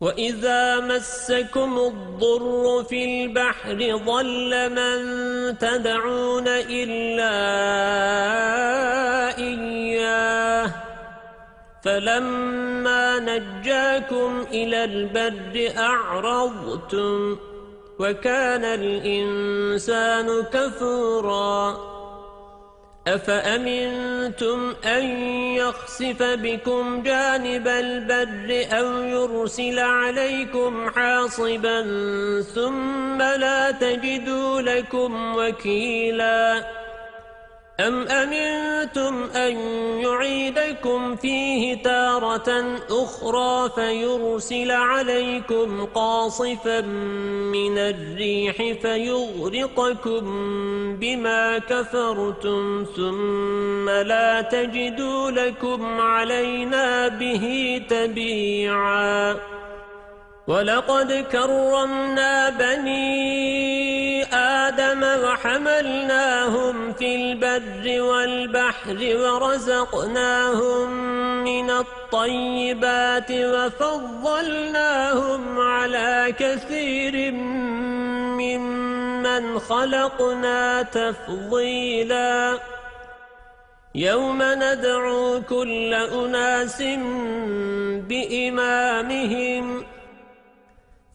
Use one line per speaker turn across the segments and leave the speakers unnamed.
وَإِذَا مَسَّكُمُ الضُّرُّ فِي الْبَحْرِ ضَلَّ مَن تَدْعُونَ إِلَّا إِيَّاهُ فَلَمَّا نَجَّاكُمْ إِلَى الْبَرِّ أَعْرَضْتُمْ وَكَانَ الْإِنسَانُ كَفُورًا أَفَأَمِنْتُمْ أَنْ يَخْسِفَ بِكُمْ جَانِبَ الْبَرِّ أَوْ يُرْسِلَ عَلَيْكُمْ حَاصِبًا ثُمَّ لَا تَجِدُوا لَكُمْ وَكِيلًا أَمْ أَمِنْتُمْ أَنْ يُعِيدَكُمْ فِيهِ تَارَةً أُخْرَى فَيُرْسِلَ عَلَيْكُمْ قَاصِفًا مِنَ الرِّيحِ فَيُغْرِقَكُمْ بِمَا كَفَرْتُمْ ثُمَّ لَا تَجِدُوا لَكُمْ عَلَيْنَا بِهِ تَبِيعًا وَلَقَدْ كَرَّمْنَا بَنِي آدَمَ وَحَمَلْنَاهُمْ فِي الْبَرِّ وَالْبَحْرِ وَرَزَقْنَاهُمْ مِنَ الطَّيِّبَاتِ وَفَضَّلْنَاهُمْ عَلَى كَثِيرٍ مِّمَّنْ خَلَقْنَا تَفْضِيلًا. يَوْمَ نَدْعُو كُلَّ أُنَاسٍ بِإِمَامِهِمْ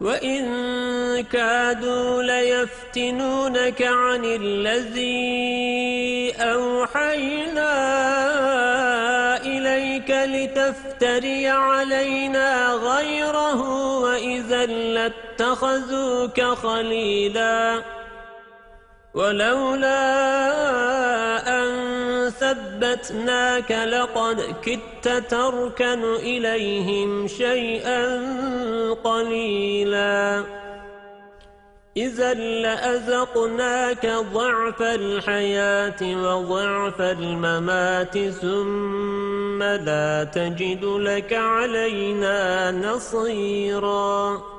وَإِن كَادُوا لَيَفْتِنُونَكَ عَنِ الَّذِي أَوْحَيْنَا إِلَيْكَ لِتَفْتَرِيَ عَلَيْنَا غَيْرَهُ وَإِذًا لَّاتَّخَذُوكَ خَلِيلًا وَلَوْلَا ثبتناك لقد كدت تركن إليهم شيئا قليلا إذا لأذقناك ضعف الحياة وضعف الممات ثم لا تجد لك علينا نصيراً